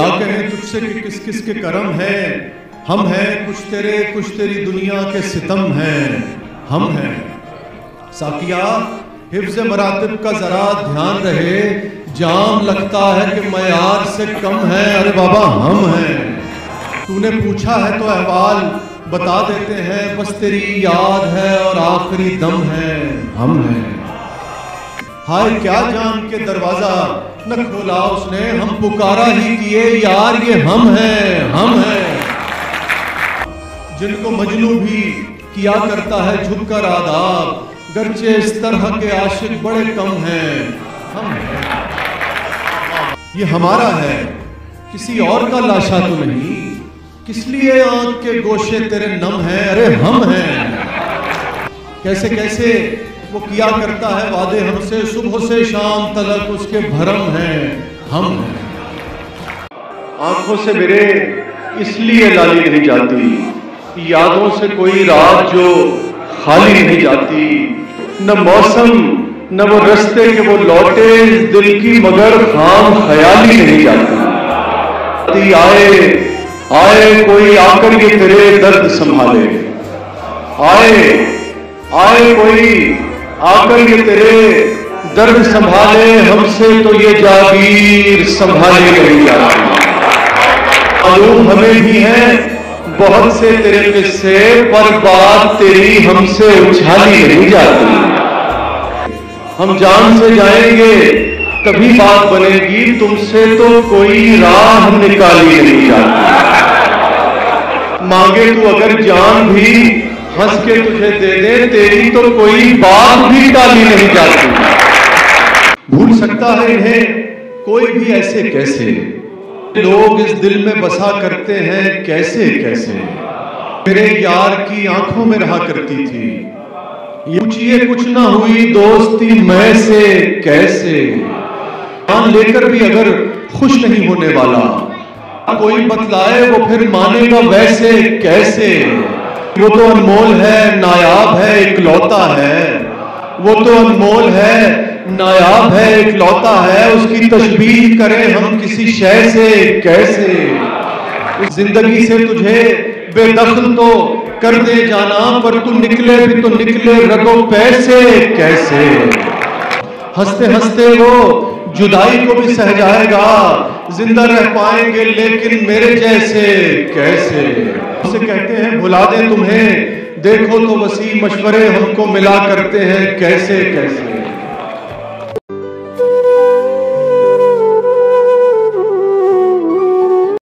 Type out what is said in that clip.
क्या कहें तुझसे कि किस किस के कर्म है। हम हैं, कुछ तेरे, कुछ तेरी दुनिया के सितम हैं। हम हैं। साकिया हिफ्ज मरातिब का जरा ध्यान रहे। जाम लगता है कि मैार से कम है। अरे बाबा, हम हैं। तूने पूछा है तो अहवाल बता देते हैं। बस तेरी याद है और आखिरी दम है। हम हैं। हाय क्या जाम के दरवाज़ा? न खोला उसने हम पुकारा ही किए। यार ये हम हैं हम हैं। जिनको मजनू भी किया करता है झुककर आदाब गरचे इस तरह के आशिक बड़े कम हैं। हम हैं। ये हमारा है। किसी और का लाशा तो नहीं। किस लिए आँख के गोशे तेरे नम हैं? अरे हम हैं। कैसे कैसे? वो किया करता है वादे हमसे, सुबह से शाम तलक उसके भरम हैं, हम आँखों से मेरे इसलिए लाली नहीं जाती यादों से कोई रात जो खाली नहीं जाती। न मौसम, न वो रस्ते के वो लौटे, दिल की मगर खाम ख्याली नहीं जाती। आए आए कोई आकर ये तेरे दर्द संभाले। आए आए कोई आकर ये तेरे दर्द संभाले, हमसे तो ये जागीर संभाली नहीं मालूम हमें भी है, बहुत से तेरे किस्से, पर बात तेरी हमसे उछाली नहीं जाती। हम जान से जाएँगे, तभी बात बनेगी, तुमसे तो कोई राह निकाली नहीं जाती। मांगे तू अगर जान भी हंस के तुझे दे दे, तेरी तो कोई बात भी टाली नहीं जाती। भूल सकता है इन्हें, कोई भी ऐसे कैसे? लोग इस दिल में बसा करते हैं, कैसे कैसे? मेरे यार की आँखों में रहा करती थी। पूछिए, कुछ ना हुई दोस्ती मैं से कैसे? मान लेकर भी अगर खुश नहीं होने वाला, कोई बतलाए वो फिर मानेगा वैसे कैसे? वो तो अनमोल है, नायाब है, इकलौता है। वो तो अनमोल है, नायाब है, इकलौता है। उसकी तशबीह करें हम किसी शय से, कैसे? ज़िंदगी से तुझे बेदखल तो कर दे जाना, पर तू निकले भी तो निकले, रगो पैसे, कैसे? हँसते हँसते वो जुदाई को भी सह जाएगा ज़िंदा रह पाएँगे लेकिन मेरे जैसे कैसे? उसे कहते हैं भुला दे तुम्हें। देखो तो वसी मशवरे हमको मिला करते हैं। कैसे कैसे?